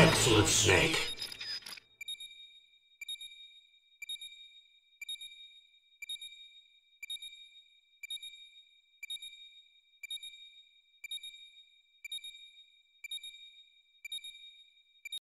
Excellent, Snake.